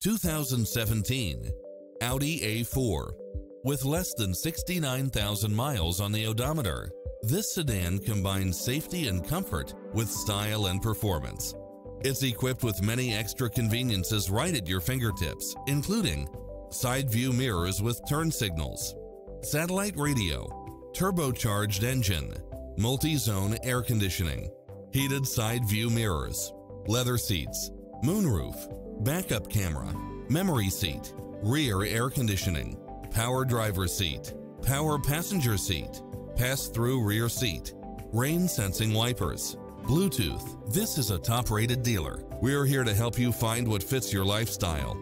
2017 Audi A4 with less than 69,000 miles on the odometer. This sedan combines safety and comfort with style and performance. It's equipped with many extra conveniences right at your fingertips, including side view mirrors with turn signals, satellite radio, turbocharged engine, multi-zone air conditioning, heated side view mirrors, leather seats, moonroof, backup camera, memory seat, rear air conditioning, power driver seat, power passenger seat, pass-through rear seat, rain sensing wipers, Bluetooth. This is a top-rated dealer. We're here to help you find what fits your lifestyle.